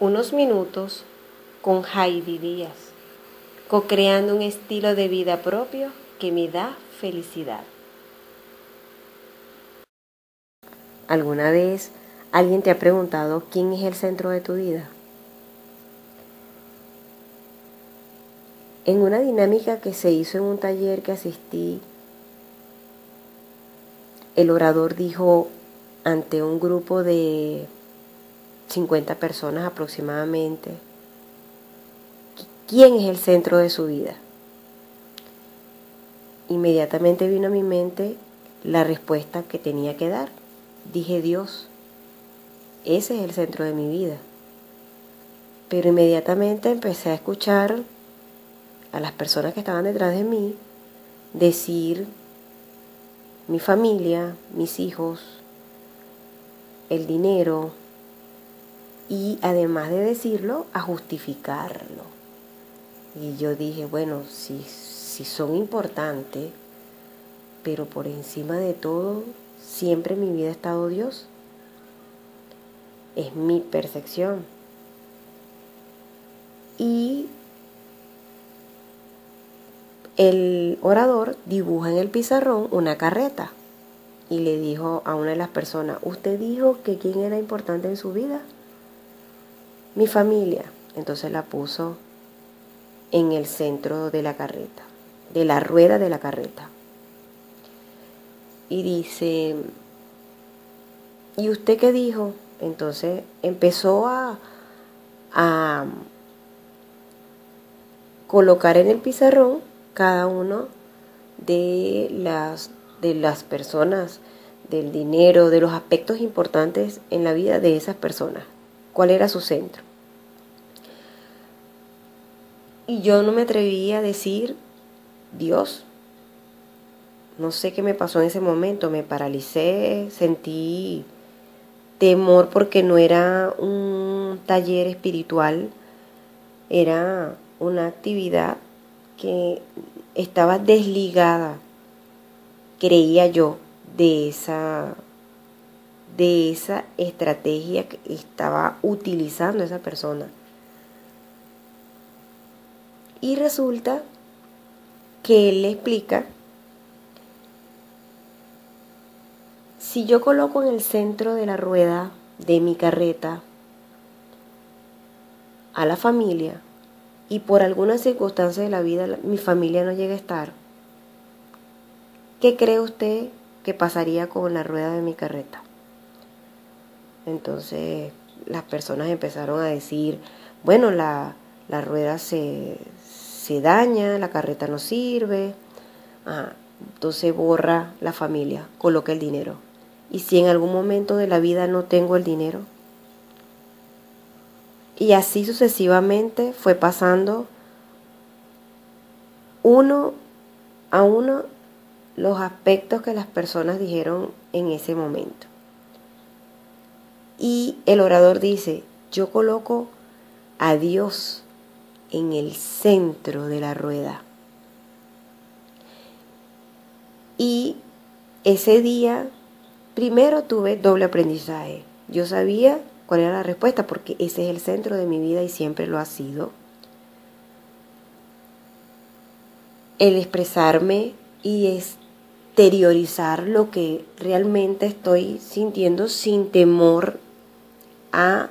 unos minutos con Heidi Díaz, co-creando un estilo de vida propio que me da felicidad. ¿Alguna vez alguien te ha preguntado quién es el centro de tu vida? En una dinámica que se hizo en un taller que asistí, el orador dijo ante un grupo de 50 personas aproximadamente, ¿quién es el centro de su vida? Inmediatamente vino a mi mente la respuesta que tenía que dar. Dije Dios, ese es el centro de mi vida. Pero inmediatamente empecé a escuchar a las personas que estaban detrás de mí decir mi familia, mis hijos, el dinero y además de decirlo, a justificarlo. Y yo dije, bueno, si, si son importantes, pero por encima de todo, siempre en mi vida ha estado Dios. Es mi percepción. Y el orador dibuja en el pizarrón una carreta y le dijo a una de las personas, ¿usted dijo que quién era importante en su vida? Mi familia. Entonces la puso en el centro de la carreta, de la rueda de la carreta. Y dice, ¿y usted qué dijo? Entonces empezó a, a colocar en el pizarrón cada uno de las, de las personas, del dinero, de los aspectos importantes en la vida de esas personas. ¿Cuál era su centro? Y yo no me atrevía a decir Dios. No sé qué me pasó en ese momento, me paralicé, sentí temor porque no era un taller espiritual, era una actividad que estaba desligada, creía yo, de esa de esa estrategia que estaba utilizando esa persona. Y resulta que él le explica, si yo coloco en el centro de la rueda de mi carreta a la familia y por alguna circunstancia de la vida mi familia no llega a estar, ¿qué cree usted que pasaría con la rueda de mi carreta? Entonces las personas empezaron a decir, bueno, la, la rueda se, se daña, la carreta no sirve, ah, entonces borra la familia, coloca el dinero. Y si en algún momento de la vida no tengo el dinero, y así sucesivamente fue pasando uno a uno los aspectos que las personas dijeron en ese momento. Y el orador dice, yo coloco a Dios en el centro de la rueda. Y ese día, primero tuve doble aprendizaje. Yo sabía cuál era la respuesta porque ese es el centro de mi vida y siempre lo ha sido. El expresarme y exteriorizar lo que realmente estoy sintiendo sin temor a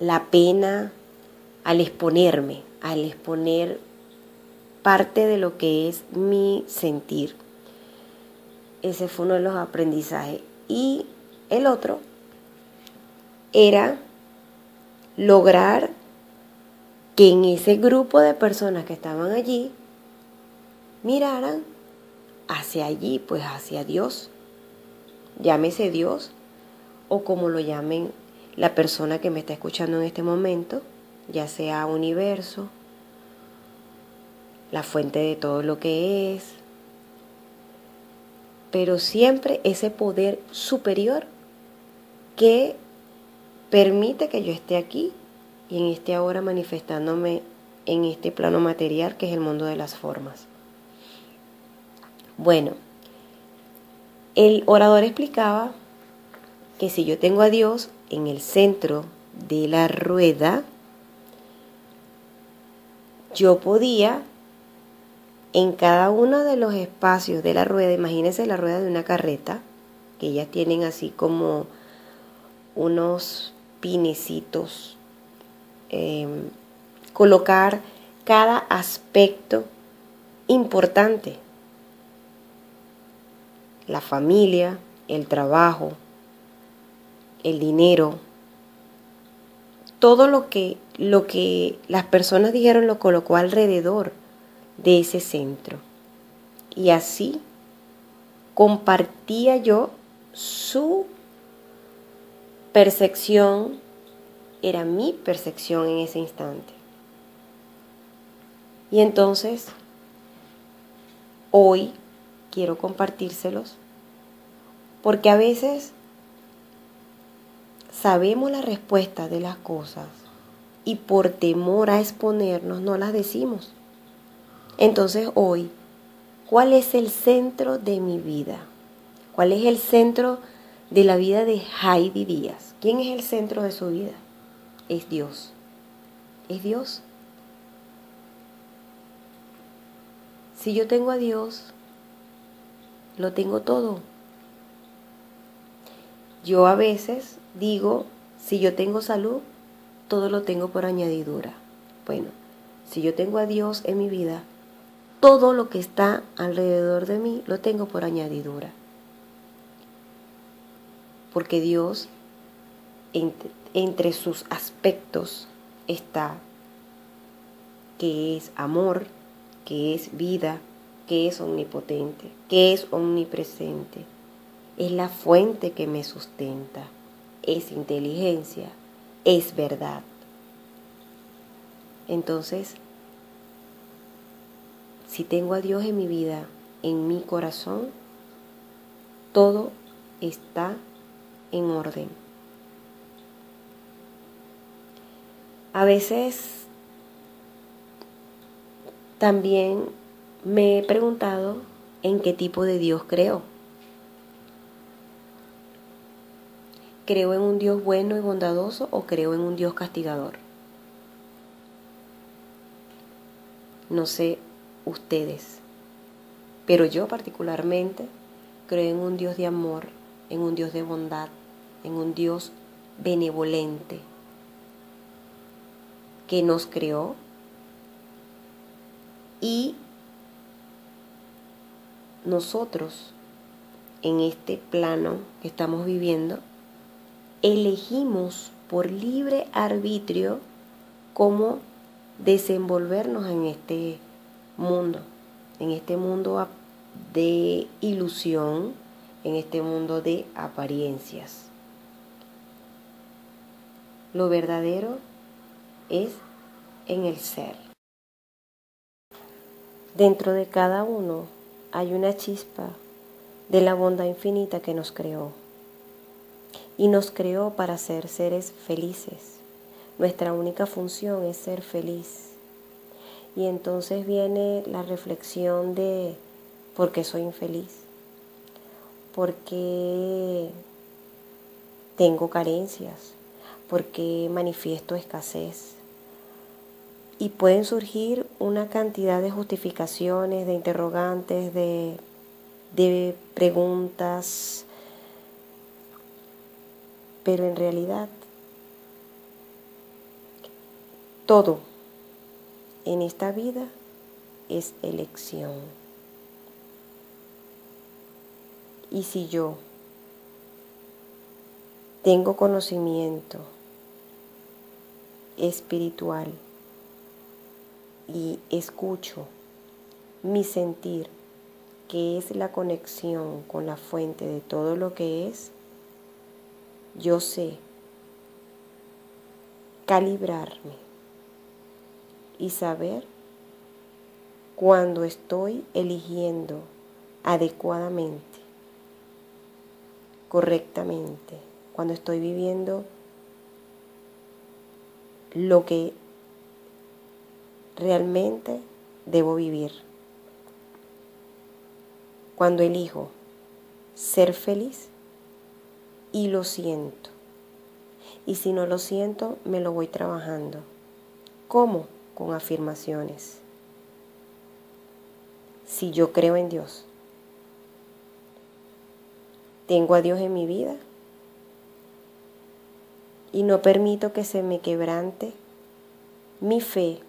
la pena, al exponerme, al exponer parte de lo que es mi sentir. Ese fue uno de los aprendizajes. Y el otro era lograr que en ese grupo de personas que estaban allí miraran hacia allí, pues hacia Dios. Llámese Dios o como lo llamen la persona que me está escuchando en este momento, ya sea universo, la fuente de todo lo que es, pero siempre ese poder superior que permite que yo esté aquí y en este ahora manifestándome en este plano material que es el mundo de las formas. Bueno, el orador explicaba que si yo tengo a Dios en el centro de la rueda, yo podía en cada uno de los espacios de la rueda, imagínense la rueda de una carreta, que ellas tienen así como unos pinecitos, em, colocar cada aspecto importante. La familia, el trabajo, el dinero, todo lo que, lo que las personas dijeron lo colocó alrededor de ese centro. Y así compartía yo su percepción, era mi percepción en ese instante. Y entonces, hoy quiero compartírselos, porque a veces sabemos la respuesta de las cosas y por temor a exponernos no las decimos. Entonces hoy, ¿cuál es el centro de mi vida? ¿Cuál es el centro de la vida de Heidi Díaz? ¿Quién es el centro de su vida? Es Dios. Es Dios. Si yo tengo a Dios, lo tengo todo. Yo a veces digo, si yo tengo salud, todo lo tengo por añadidura. Bueno, si yo tengo a Dios en mi vida, todo lo que está alrededor de mí lo tengo por añadidura. Porque Dios, entre, sus aspectos, está que es amor, que es vida, que es omnipotente, que es omnipresente. Es la fuente que me sustenta, es inteligencia, es verdad. Entonces, si tengo a Dios en mi vida, en mi corazón, todo está en orden. A veces también me he preguntado en qué tipo de Dios creo. ¿Creo en un Dios bueno y bondadoso o creo en un Dios castigador? No sé ustedes. Pero yo particularmente creo en un Dios de amor, en un Dios de bondad, en un Dios benevolente que nos creó y nosotros en este plano que estamos viviendo elegimos por libre arbitrio cómo desenvolvernos en este mundo, en este mundo de ilusión, en este mundo de apariencias. Lo verdadero es en el ser. Dentro de cada uno hay una chispa de la bondad infinita que nos creó. Y nos creó para ser seres felices. Nuestra única función es ser feliz. Y entonces viene la reflexión de por qué soy infeliz, por qué tengo carencias, por qué manifiesto escasez. Y pueden surgir una cantidad de justificaciones, de interrogantes, de, de preguntas, pero en realidad todo en esta vida es elección. Y si yo tengo conocimiento espiritual y escucho mi sentir, que es la conexión con la fuente de todo lo que es, yo sé calibrarme y saber cuando estoy eligiendo adecuadamente, correctamente, cuando estoy viviendo lo que realmente debo vivir. Cuando elijo ser feliz y lo siento. Y si no lo siento, me lo voy trabajando. ¿Cómo? Con afirmaciones. Si yo creo en Dios, tengo a Dios en mi vida y no permito que se me quebrante mi fe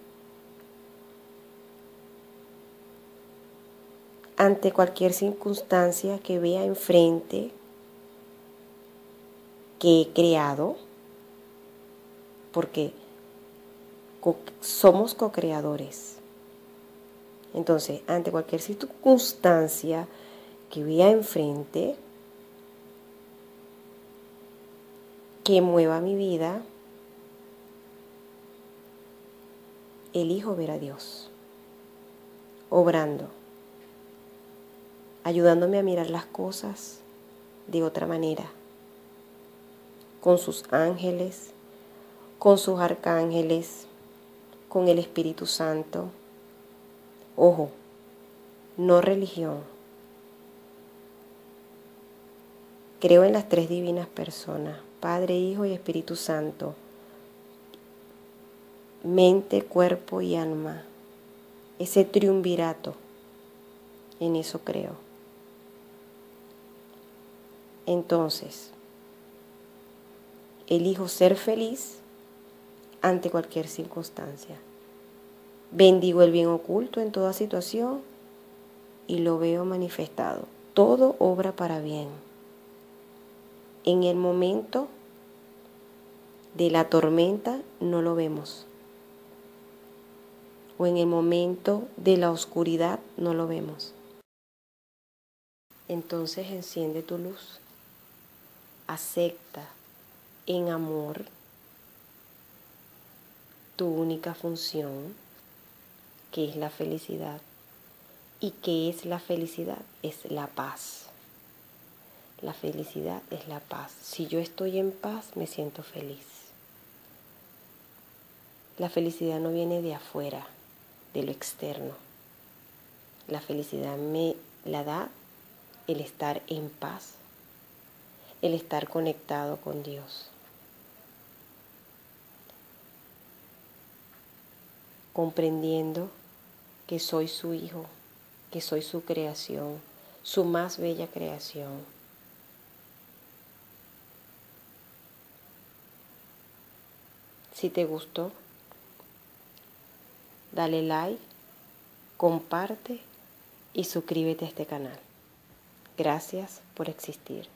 ante cualquier circunstancia que vea enfrente que he creado, porque somos co-creadores. Entonces, ante cualquier circunstancia que vea enfrente, que mueva mi vida, elijo ver a Dios, obrando, ayudándome a mirar las cosas de otra manera, con sus ángeles, con sus arcángeles, con el Espíritu Santo. Ojo, no religión. Creo en las tres divinas personas, Padre, Hijo y Espíritu Santo, mente, cuerpo y alma, ese triunvirato, en eso creo. Entonces, elijo ser feliz ante cualquier circunstancia. Bendigo el bien oculto en toda situación y lo veo manifestado. Todo obra para bien en el momento de la tormenta no lo vemos. O en el momento de la oscuridad no lo vemos. Entonces enciende tu luz. Acepta en amor tu única función, que es la felicidad. ¿Y qué es la felicidad? Es la paz. La felicidad es la paz. Si yo estoy en paz, me siento feliz. La felicidad no viene de afuera, de lo externo. La felicidad me la da el estar en paz, el estar conectado con Dios. Comprendiendo que soy su hijo, que soy su creación, su más bella creación Si te gustó, dale like, comparte y suscríbete a este canal. Gracias por existir.